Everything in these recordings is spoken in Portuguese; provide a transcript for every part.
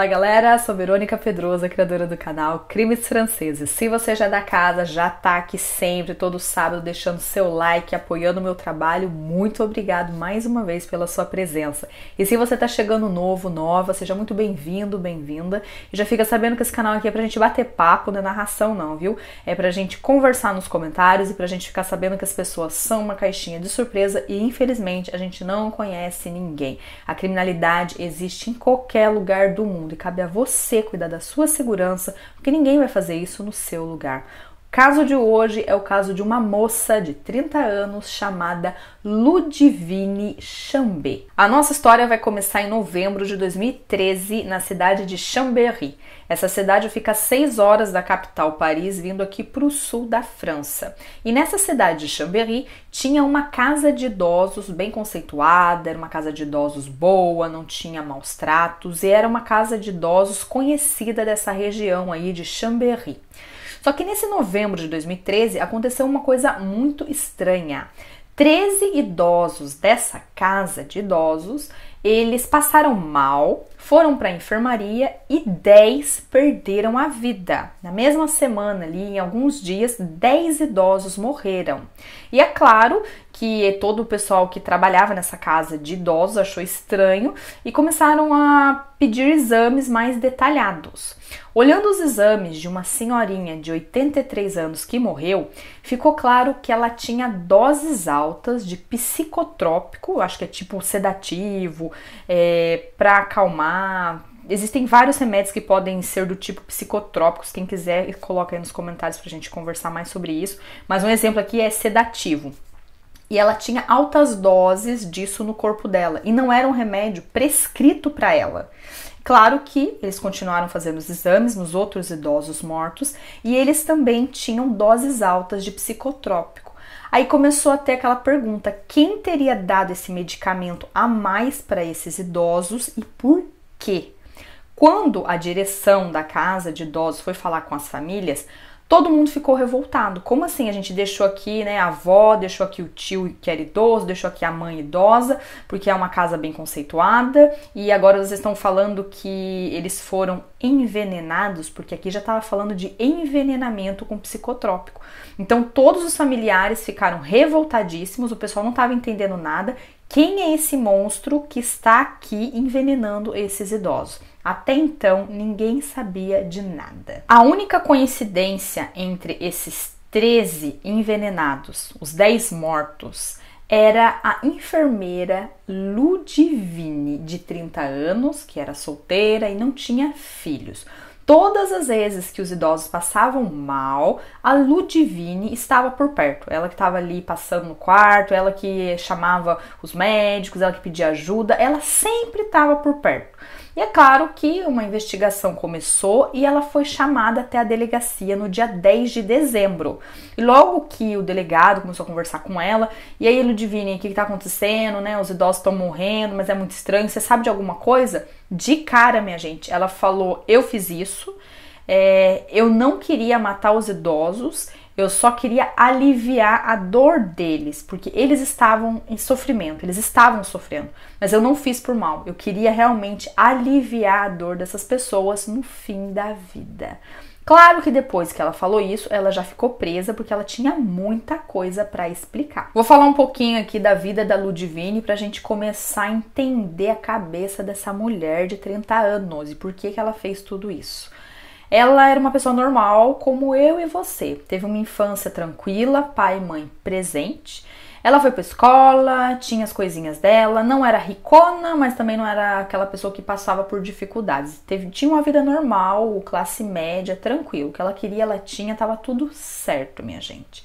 Olá galera, sou Verônica Pedrosa, criadora do canal Crimes Franceses. Se você já é da casa, já tá aqui sempre, todo sábado, deixando seu like, apoiando o meu trabalho, muito obrigado mais uma vez pela sua presença. E se você tá chegando novo, nova, seja muito bem-vindo, bem-vinda. E já fica sabendo que esse canal aqui é pra gente bater papo, não é narração não, viu? É pra gente conversar nos comentários e pra gente ficar sabendo que as pessoas são uma caixinha de surpresa e infelizmente a gente não conhece ninguém. A criminalidade existe em qualquer lugar do mundo mundo e cabe a você cuidar da sua segurança, porque ninguém vai fazer isso no seu lugar. Caso de hoje é o caso de uma moça de 30 anos chamada Ludivine Chambé. A nossa história vai começar em novembro de 2013 na cidade de Chambéry. Essa cidade fica a 6 horas da capital Paris, vindo aqui para o sul da França. E nessa cidade de Chambéry tinha uma casa de idosos bem conceituada, era uma casa de idosos boa, não tinha maus tratos e era uma casa de idosos conhecida dessa região aí de Chambéry. Só que nesse novembro de 2013 aconteceu uma coisa muito estranha. 13 idosos dessa casa de idosos, eles passaram mal, foram para a enfermaria e 10 perderam a vida. Na mesma semana ali, em alguns dias, 10 idosos morreram. E é claro que todo o pessoal que trabalhava nessa casa de idosos achou estranho e começaram a pedir exames mais detalhados. Olhando os exames de uma senhorinha de 83 anos que morreu, ficou claro que ela tinha doses altas de psicotrópico, acho que é tipo sedativo, é, para acalmar, existem vários remédios que podem ser do tipo psicotrópicos. Quem quiser, coloca aí nos comentários pra gente conversar mais sobre isso. Mas um exemplo aqui é sedativo e ela tinha altas doses disso no corpo dela e não era um remédio prescrito para ela. Claro que eles continuaram fazendo os exames nos outros idosos mortos e eles também tinham doses altas de psicotrópico. Aí começou a ter aquela pergunta: quem teria dado esse medicamento a mais para esses idosos e por quê? Quando a direção da casa de idosos foi falar com as famílias, todo mundo ficou revoltado. Como assim? A gente deixou aqui, né, a avó, deixou aqui o tio que era idoso, deixou aqui a mãe idosa, porque é uma casa bem conceituada, e agora vocês estão falando que eles foram envenenados, porque aqui já estava falando de envenenamento com psicotrópico. Então todos os familiares ficaram revoltadíssimos, o pessoal não estava entendendo nada. Quem é esse monstro que está aqui envenenando esses idosos? Até então, ninguém sabia de nada. A única coincidência entre esses 13 envenenados, os 10 mortos, era a enfermeira Ludivine, de 30 anos, que era solteira e não tinha filhos. Todas as vezes que os idosos passavam mal, a Ludivine estava por perto. Ela que estava ali passando no quarto, ela que chamava os médicos, ela que pedia ajuda, ela sempre estava por perto. E é claro que uma investigação começou e ela foi chamada até a delegacia no dia 10 de dezembro. E logo que o delegado começou a conversar com ela, e aí Ludivine, o que está acontecendo, né? Os idosos estão morrendo, mas é muito estranho, você sabe de alguma coisa? De cara, minha gente, ela falou: Eu fiz isso, é, eu não queria matar os idosos, eu só queria aliviar a dor deles, porque eles estavam em sofrimento, eles estavam sofrendo. Mas eu não fiz por mal, eu queria realmente aliviar a dor dessas pessoas no fim da vida. Claro que depois que ela falou isso, ela já ficou presa porque ela tinha muita coisa para explicar. Vou falar um pouquinho aqui da vida da Ludivine para a gente começar a entender a cabeça dessa mulher de 30 anos e por que, que ela fez tudo isso. Ela era uma pessoa normal, como eu e você. Teve uma infância tranquila, pai e mãe presente. Ela foi para escola, tinha as coisinhas dela, não era ricona, mas também não era aquela pessoa que passava por dificuldades. Teve, tinha uma vida normal, classe média, tranquilo. O que ela queria, ela tinha, tava tudo certo, minha gente.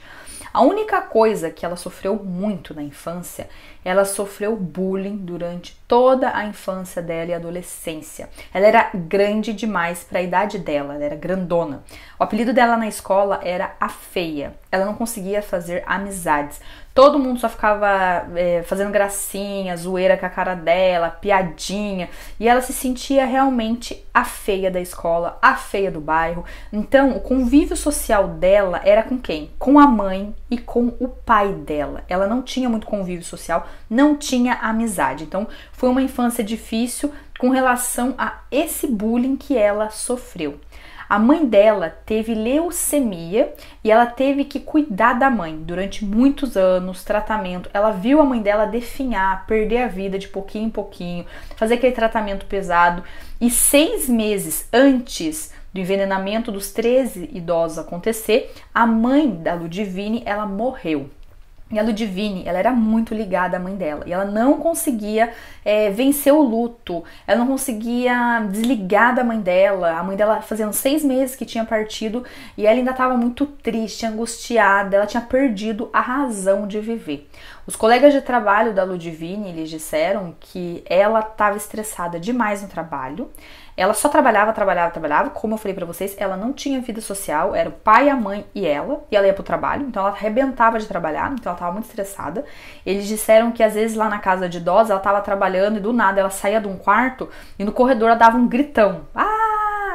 A única coisa que ela sofreu muito na infância, ela sofreu bullying durante toda a infância dela e adolescência. Ela era grande demais para a idade dela, ela era grandona. O apelido dela na escola era a feia. Ela não conseguia fazer amizades. Todo mundo só ficava é, fazendo gracinha, zoeira com a cara dela, piadinha, e ela se sentia realmente a feia da escola, a feia do bairro. Então, o convívio social dela era com quem? Com a mãe e com o pai dela. Ela não tinha muito convívio social, não tinha amizade. Então, foi uma infância difícil com relação a esse bullying que ela sofreu. A mãe dela teve leucemia e ela teve que cuidar da mãe durante muitos anos, tratamento. Ela viu a mãe dela definhar, perder a vida de pouquinho em pouquinho, fazer aquele tratamento pesado. E seis meses antes do envenenamento dos 13 idosos acontecer, a mãe da Ludivine ela morreu. E a Ludivine, ela era muito ligada à mãe dela e ela não conseguia é, vencer o luto, ela não conseguia desligar da mãe dela. A mãe dela fazendo seis meses que tinha partido e ela ainda estava muito triste, angustiada, ela tinha perdido a razão de viver. Os colegas de trabalho da Ludivine lhes disseram que ela estava estressada demais no trabalho, ela só trabalhava, trabalhava, trabalhava. Como eu falei para vocês, ela não tinha vida social, era o pai, a mãe e ela, e ela ia pro trabalho, então ela arrebentava de trabalhar, então ela tava muito estressada. Eles disseram que às vezes lá na casa de idosa ela tava trabalhando e do nada ela saía de um quarto e no corredor ela dava um gritão. Ah!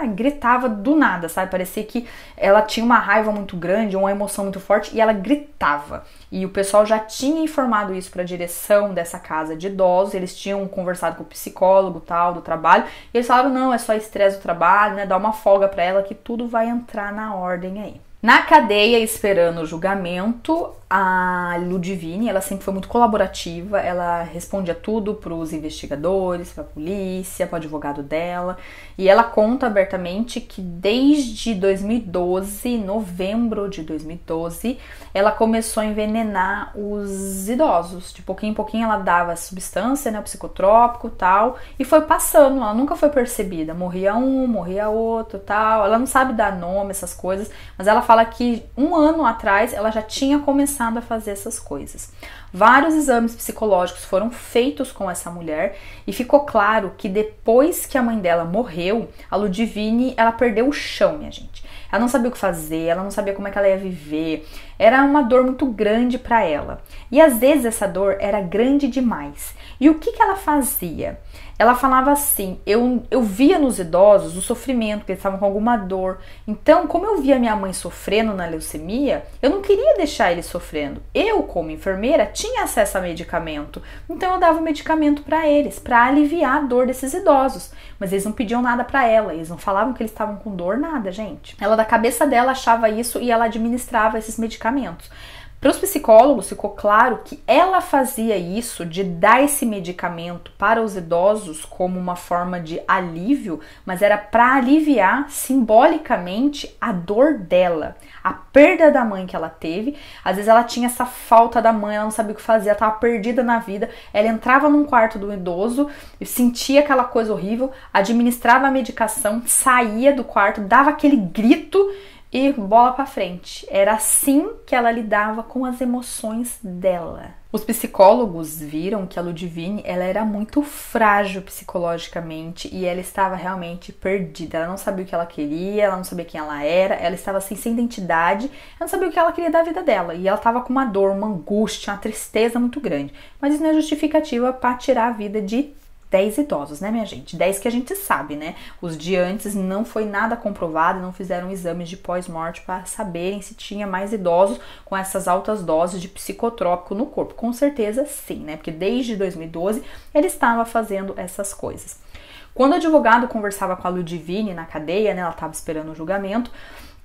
Gritava do nada, sabe? Parecia que ela tinha uma raiva muito grande, uma emoção muito forte e ela gritava. E o pessoal já tinha informado isso para a direção dessa casa de idosos, eles tinham conversado com o psicólogo tal do trabalho, e eles falaram: "Não, é só estresse do trabalho, né? Dá uma folga para ela que tudo vai entrar na ordem aí". Na cadeia, esperando o julgamento, a Ludivine, ela sempre foi muito colaborativa, ela respondia tudo para os investigadores, para a polícia, para o advogado dela, e ela conta abertamente que desde 2012, novembro de 2012, ela começou a envenenar os idosos. De pouquinho em pouquinho ela dava substância, né, psicotrópico, tal, e foi passando, ela nunca foi percebida. Morria um, morria outro, tal. Ela não sabe dar nome essas coisas, mas ela fala que um ano atrás ela já tinha começado a fazer essas coisas. Vários exames psicológicos foram feitos com essa mulher e ficou claro que depois que a mãe dela morreu, a Ludivine ela perdeu o chão, minha gente. Ela não sabia o que fazer, ela não sabia como é que ela ia viver. Era uma dor muito grande para ela. E às vezes essa dor era grande demais. E o que, que ela fazia? Ela falava assim: eu, eu via nos idosos o sofrimento, que eles estavam com alguma dor. Então, como eu via minha mãe sofrendo na leucemia, eu não queria deixar eles sofrendo. Eu, como enfermeira, tinha acesso a medicamento. Então, eu dava medicamento para eles, para aliviar a dor desses idosos. Mas eles não pediam nada para ela, eles não falavam que eles estavam com dor, nada, gente. Ela, da cabeça dela, achava isso e ela administrava esses medicamentos. Para os psicólogos ficou claro que ela fazia isso de dar esse medicamento para os idosos como uma forma de alívio, mas era para aliviar simbolicamente a dor dela, a perda da mãe que ela teve. Às vezes ela tinha essa falta da mãe, ela não sabia o que fazer, ela estava perdida na vida. Ela entrava num quarto do idoso sentia aquela coisa horrível, administrava a medicação, saía do quarto, dava aquele grito e bola para frente. Era assim que ela lidava com as emoções dela. Os psicólogos viram que a Ludivine ela era muito frágil psicologicamente e ela estava realmente perdida. Ela não sabia o que ela queria, ela não sabia quem ela era, ela estava assim sem identidade, ela não sabia o que ela queria da vida dela e ela estava com uma dor, uma angústia, uma tristeza muito grande. Mas isso não é justificativa para tirar a vida de 10 idosos, né, minha gente? 10 que a gente sabe, né? Os de antes não foi nada comprovado, não fizeram exames de pós-morte para saberem se tinha mais idosos com essas altas doses de psicotrópico no corpo. Com certeza sim, né? Porque desde 2012 ele estava fazendo essas coisas. Quando o advogado conversava com a Ludivine na cadeia, né, ela estava esperando o julgamento,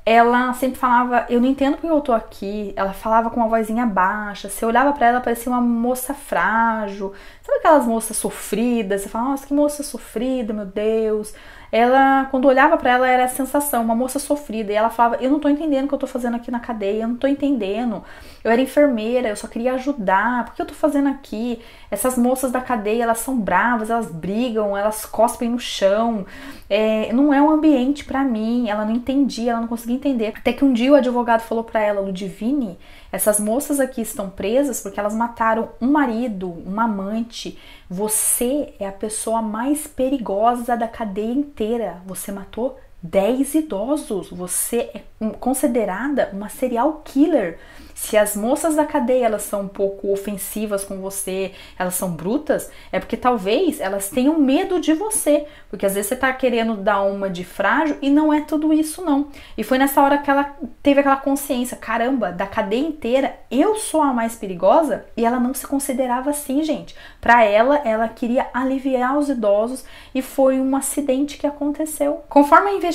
ela sempre falava, eu não entendo porque eu tô aqui. Ela falava com uma vozinha baixa. Você olhava para ela, parecia uma moça frágil. Sabe aquelas moças sofridas? Você fala, nossa, que moça sofrida, meu Deus ela, quando olhava para ela, era a sensação, uma moça sofrida. E ela falava: Eu não tô entendendo o que eu tô fazendo aqui na cadeia, eu não tô entendendo. Eu era enfermeira, eu só queria ajudar. Por que eu tô fazendo aqui? Essas moças da cadeia, elas são bravas, elas brigam, elas cospem no chão. É, não é um ambiente para mim. Ela não entendia, ela não conseguia entender. Até que um dia o advogado falou para ela: Ludivine, essas moças aqui estão presas porque elas mataram um marido, uma amante. Você é a pessoa mais perigosa da cadeia inteira. Você matou 10 idosos. Você é considerada uma serial killer. Se as moças da cadeia elas são um pouco ofensivas com você, elas são brutas, é porque talvez elas tenham medo de você, porque às vezes você tá querendo dar uma de frágil e não é tudo isso não. E foi nessa hora que ela teve aquela consciência, caramba, da cadeia inteira, eu sou a mais perigosa e ela não se considerava assim, gente. Para ela, ela queria aliviar os idosos e foi um acidente que aconteceu. Conforme a investigação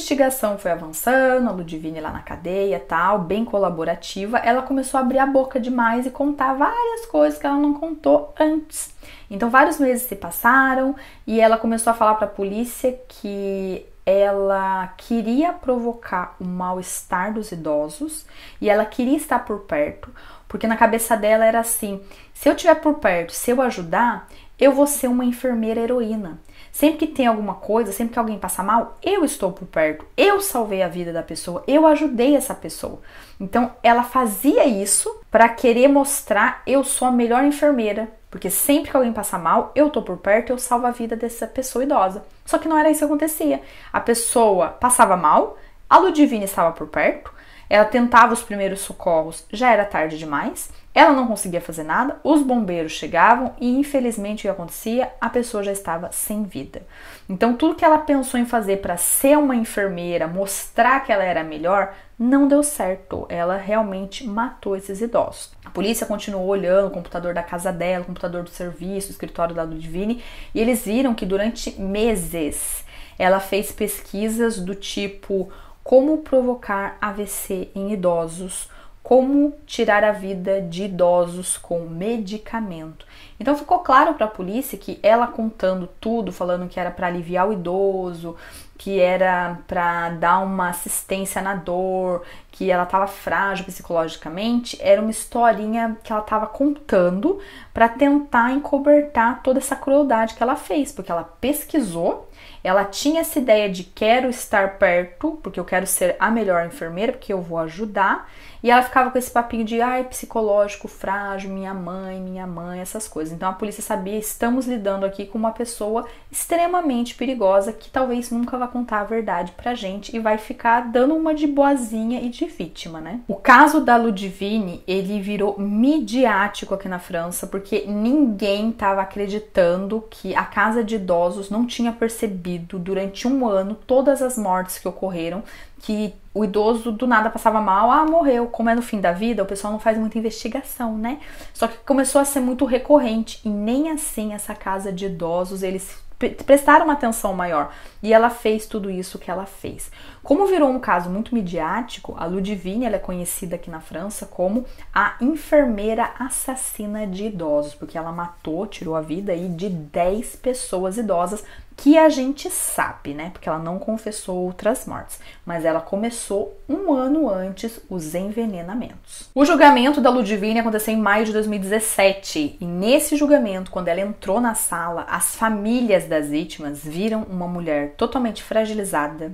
foi avançando, a Ludivine lá na cadeia, tal, bem colaborativa, ela começou a abrir a boca demais e contar várias coisas que ela não contou antes. Então, vários meses se passaram e ela começou a falar para a polícia que ela queria provocar o mal-estar dos idosos e ela queria estar por perto, porque na cabeça dela era assim: se eu estiver por perto, se eu ajudar, eu vou ser uma enfermeira heroína. Sempre que tem alguma coisa, sempre que alguém passa mal, eu estou por perto, eu salvei a vida da pessoa, eu ajudei essa pessoa. Então ela fazia isso para querer mostrar eu sou a melhor enfermeira, porque sempre que alguém passa mal, eu tô por perto, eu salvo a vida dessa pessoa idosa. Só que não era isso que acontecia. A pessoa passava mal, a Ludivine estava por perto, ela tentava os primeiros socorros, já era tarde demais. Ela não conseguia fazer nada, os bombeiros chegavam e infelizmente o que acontecia? A pessoa já estava sem vida. Então tudo que ela pensou em fazer para ser uma enfermeira, mostrar que ela era melhor, não deu certo. Ela realmente matou esses idosos. A polícia continuou olhando o computador da casa dela, o computador do serviço, o escritório da Ludivine, e eles viram que durante meses ela fez pesquisas do tipo como provocar AVC em idosos, como tirar a vida de idosos com medicamento. Então ficou claro para a polícia que ela contando tudo, falando que era para aliviar o idoso, que era para dar uma assistência na dor, que ela estava frágil psicologicamente, era uma historinha que ela estava contando para tentar encobertar toda essa crueldade que ela fez, porque ela pesquisou ela tinha essa ideia de quero estar perto, porque eu quero ser a melhor enfermeira, porque eu vou ajudar. E ela ficava com esse papinho de ai, psicológico frágil, minha mãe, minha mãe, essas coisas. Então a polícia sabia, estamos lidando aqui com uma pessoa extremamente perigosa que talvez nunca vá contar a verdade pra gente e vai ficar dando uma de boazinha e de vítima, né? O caso da Ludivine, ele virou midiático aqui na França, porque ninguém tava acreditando que a casa de idosos não tinha percebido durante um ano todas as mortes que ocorreram que o idoso do nada passava mal, ah, morreu. Como é no fim da vida, o pessoal não faz muita investigação, né? Só que começou a ser muito recorrente e nem assim essa casa de idosos eles prestaram uma atenção maior. E ela fez tudo isso que ela fez. Como virou um caso muito midiático, a Ludivine ela é conhecida aqui na França como a enfermeira assassina de idosos, porque ela matou, tirou a vida aí de 10 pessoas idosas que a gente sabe, né? Porque ela não confessou outras mortes, mas ela começou um ano antes os envenenamentos. O julgamento da Ludivine aconteceu em maio de 2017 e nesse julgamento, quando ela entrou na sala, as famílias das vítimas viram uma mulher totalmente fragilizada,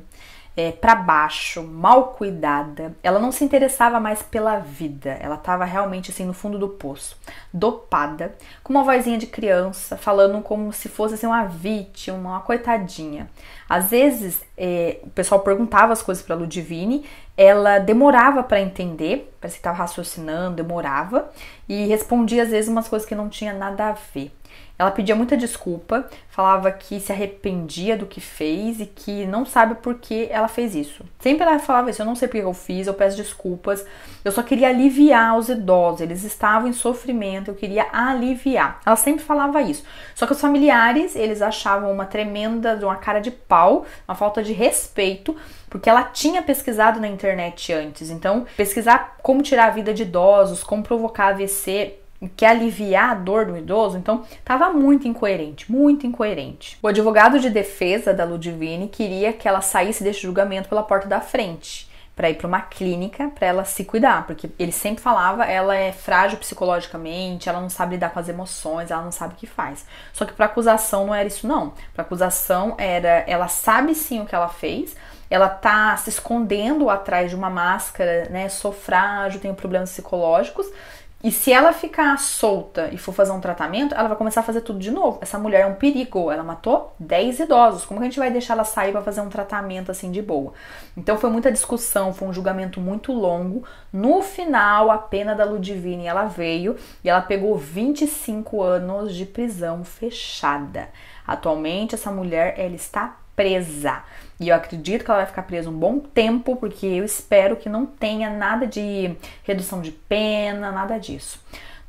é, para baixo, mal cuidada. Ela não se interessava mais pela vida. Ela estava realmente assim no fundo do poço, dopada, com uma vozinha de criança, falando como se fosse assim, uma vítima, uma coitadinha. Às vezes é, o pessoal perguntava as coisas para Ludivine, ela demorava para entender, parecia que estava raciocinando, demorava e respondia às vezes umas coisas que não tinha nada a ver. Ela pedia muita desculpa, falava que se arrependia do que fez e que não sabe por que ela fez isso. Sempre ela falava isso: eu não sei porque eu fiz, eu peço desculpas, eu só queria aliviar os idosos, eles estavam em sofrimento, eu queria aliviar. Ela sempre falava isso. Só que os familiares, eles achavam uma tremenda, uma cara de pau, uma falta de respeito, porque ela tinha pesquisado na internet antes. Então, pesquisar como tirar a vida de idosos, como provocar AVC, quer aliviar a dor do idoso, então estava muito incoerente, muito incoerente. O advogado de defesa da Ludivine queria que ela saísse deste julgamento pela porta da frente para ir para uma clínica para ela se cuidar, porque ele sempre falava ela é frágil psicologicamente, ela não sabe lidar com as emoções, ela não sabe o que faz. Só que para acusação não era isso não. Para acusação era ela sabe sim o que ela fez, ela tá se escondendo atrás de uma máscara, né? Sou frágil, tenho problemas psicológicos E se ela ficar solta e for fazer um tratamento, ela vai começar a fazer tudo de novo. Essa mulher é um perigo. Ela matou 10 idosos. Como que a gente vai deixar ela sair para fazer um tratamento assim de boa? Então foi muita discussão, foi um julgamento muito longo. No final, a pena da Ludivine ela veio e ela pegou 25 anos de prisão fechada. Atualmente essa mulher ela está presa. E eu acredito que ela vai ficar presa um bom tempo, porque eu espero que não tenha nada de redução de pena, nada disso.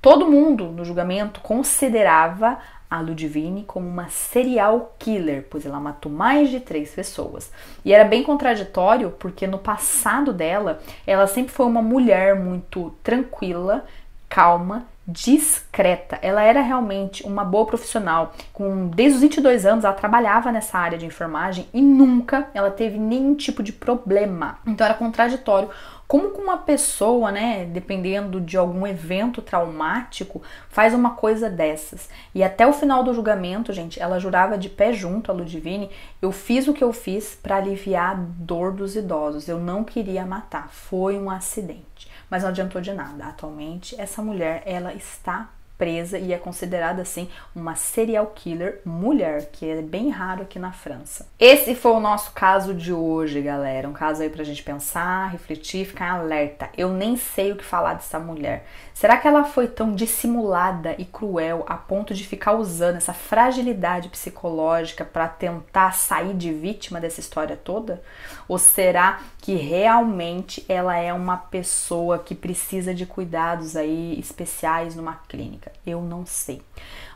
Todo mundo no julgamento considerava a Ludivine como uma serial killer, pois ela matou mais de três pessoas. E era bem contraditório, porque no passado dela, ela sempre foi uma mulher muito tranquila, calma discreta. Ela era realmente uma boa profissional. Com desde os 22 anos ela trabalhava nessa área de enfermagem e nunca ela teve nenhum tipo de problema. Então era contraditório como que uma pessoa, né, dependendo de algum evento traumático, faz uma coisa dessas? E até o final do julgamento, gente, ela jurava de pé junto a Ludivine, eu fiz o que eu fiz para aliviar a dor dos idosos. Eu não queria matar, foi um acidente. Mas não adiantou de nada. Atualmente, essa mulher, ela está presa e é considerada assim uma serial killer mulher, que é bem raro aqui na França. Esse foi o nosso caso de hoje, galera. Um caso aí pra gente pensar, refletir, ficar alerta. Eu nem sei o que falar dessa mulher. Será que ela foi tão dissimulada e cruel a ponto de ficar usando essa fragilidade psicológica para tentar sair de vítima dessa história toda? Ou será que realmente ela é uma pessoa que precisa de cuidados aí especiais numa clínica? Eu não sei.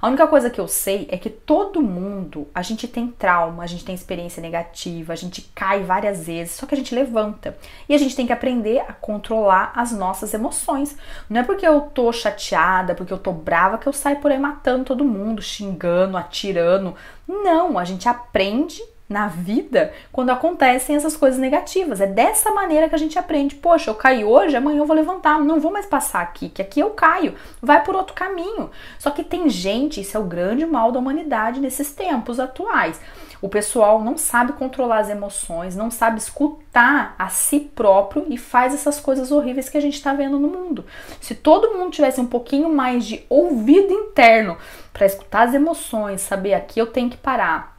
A única coisa que eu sei é que todo mundo, a gente tem trauma, a gente tem experiência negativa, a gente cai várias vezes, só que a gente levanta. E a gente tem que aprender a controlar as nossas emoções. Não é porque eu tô chateada, porque eu tô brava que eu saio por aí matando todo mundo, xingando, atirando. Não, a gente aprende na vida quando acontecem essas coisas negativas. É dessa maneira que a gente aprende. Poxa, eu caí hoje, amanhã eu vou levantar, não vou mais passar aqui, que aqui eu caio, vai por outro caminho. Só que tem gente, isso é o grande mal da humanidade nesses tempos atuais. O pessoal não sabe controlar as emoções, não sabe escutar a si próprio e faz essas coisas horríveis que a gente está vendo no mundo. Se todo mundo tivesse um pouquinho mais de ouvido interno para escutar as emoções, saber aqui eu tenho que parar,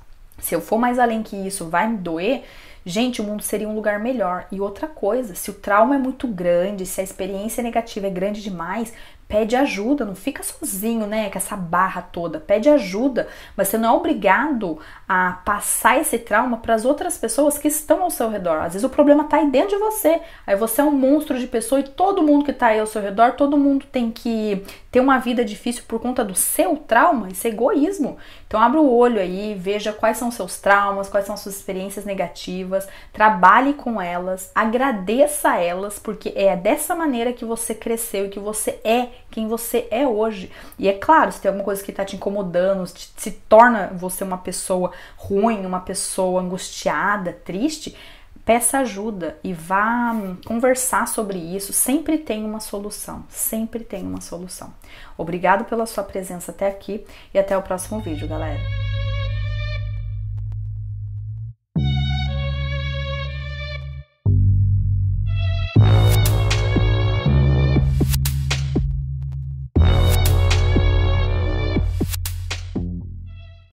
se eu for mais além que isso, vai me doer. Gente, o mundo seria um lugar melhor. E outra coisa, se o trauma é muito grande, se a experiência negativa é grande demais, pede ajuda, não fica sozinho, né, com essa barra toda. Pede ajuda, mas você não é obrigado a passar esse trauma para as outras pessoas que estão ao seu redor. Às vezes o problema está aí dentro de você. Aí você é um monstro de pessoa e todo mundo que está aí ao seu redor, todo mundo tem que ter uma vida difícil por conta do seu trauma. Isso é egoísmo. Então abra o olho aí, veja quais são seus traumas, quais são as suas experiências negativas, trabalhe com elas, agradeça elas, porque é dessa maneira que você cresceu e que você é quem você é hoje. E é claro, se tem alguma coisa que está te incomodando, se torna você uma pessoa ruim, uma pessoa angustiada, triste, peça ajuda e vá conversar sobre isso. Sempre tem uma solução, sempre tem uma solução. Obrigado pela sua presença até aqui e até o próximo vídeo, galera.